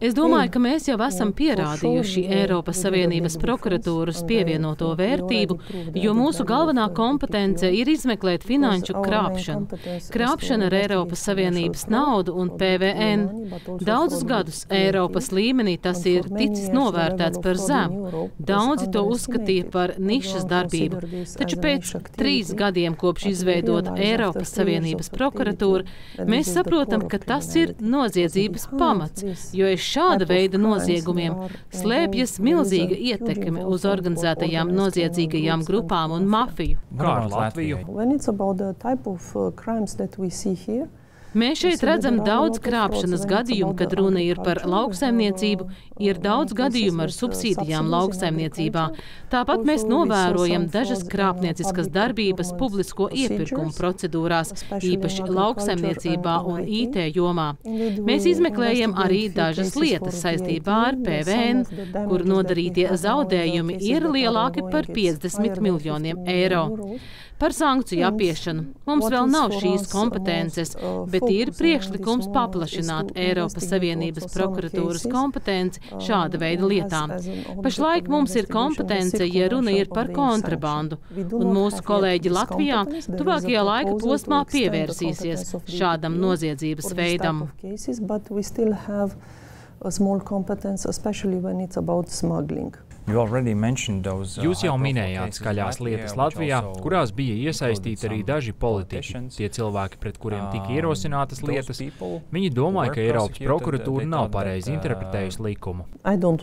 Es domāju, ka mēs jau esam pierādījuši Eiropas Savienības prokuratūras pievienoto vērtību, jo mūsu galvenā kompetence ir izmeklēt finanšu krāpšanu. Krāpšana ar Eiropas Savienības naudu un PVN. Daudzus gadus Eiropas līmenī tas ir ticis novērtēts par zemu. Daudzi to uzskatīja par nišas darbību, taču pēc trīs gadiem kopš izveidota Eiropas Savienības prokuratūra, mēs saprotam, ka tas ir noziedzības pamats, jo es šāda veida noziegumiem slēpjas milzīga ietekme uz organizētajām noziedzīgajām grupām un mafiju. Kā ar Latviju? Mēs šeit redzam daudz krāpšanas gadījumu, kad runa ir par lauksaimniecību, ir daudz gadījumu ar subsīdijām lauksaimniecībā. Tāpat mēs novērojam dažas krāpnieciskas darbības publisko iepirkumu procedūrās, īpaši lauksaimniecībā un IT jomā. Mēs izmeklējam arī dažas lietas saistībā ar PVN, kur nodarītie zaudējumi ir lielāki par 50 miljoniem eiro. Par sankciju apiešanu mums vēl nav šīs kompetences, bet ir priekšlikums paplašināt Eiropas Savienības prokuratūras kompetenci šāda veida lietām. Pašlaik mums ir kompetence, ja runa ir par kontrabandu, un mūsu kolēģi Latvijā tuvākajā laika posmā pievērsīsies šādam noziedzības veidam. A small competence, especially when it's about smuggling. Jūs jau minējāt skaļās lietas Latvijā, kurās bija iesaistīti arī daži politiķi. Tie cilvēki, pret kuriem tika ierosinātas lietas, viņi domāja, ka Eiropas prokuratūra nav pareizi interpretējusi likumu.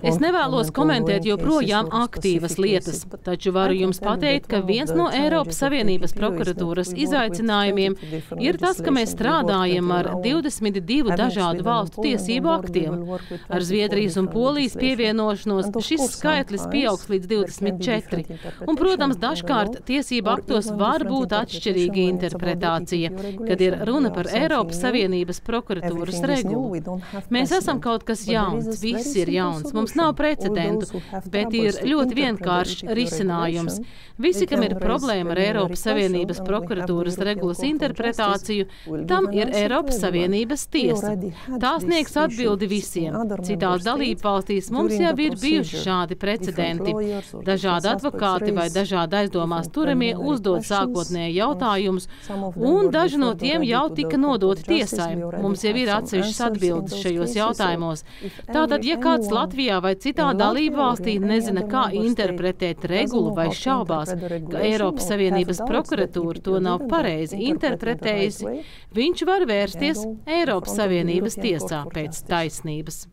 Es nevēlos komentēt joprojām aktīvas lietas, taču varu jums pateikt, ka viens no Eiropas Savienības prokuratūras izaicinājumiem ir tas, ka mēs strādājam ar 22 dažādu valstu tiesību aktiem. Ar Zviedrijas un Polijas pievienošanos šis skaitlis skaitlis pieaugs līdz 24. Un, protams, dažkārt tiesību aktos var būt atšķirīga interpretācija, kad ir runa par Eiropas Savienības prokuratūras regulu. Mēs esam kaut kas jauns, viss ir jauns, mums nav precedentu, bet ir ļoti vienkāršs risinājums. Visi, kam ir problēma ar Eiropas Savienības prokuratūras regulas interpretāciju, tam ir Eiropas Savienības tiesa. Tā sniegs atbildi visiem. Citās dalību valstīs mums jau ir bijuši šādi precedenti precedenti. Dažādi advokāti vai dažādi aizdomās turamie uzdod sākotnēji jautājumus, un daži no tiem jau tika nodoti tiesai. Mums jau ir atsevišķas atbildes šajos jautājumos. Tātad, ja kāds Latvijā vai citā dalību valstī nezina, kā interpretēt regulu vai šaubās, ka Eiropas Savienības prokuratūra to nav pareizi interpretējusi, viņš var vērsties Eiropas Savienības tiesā pēc taisnības.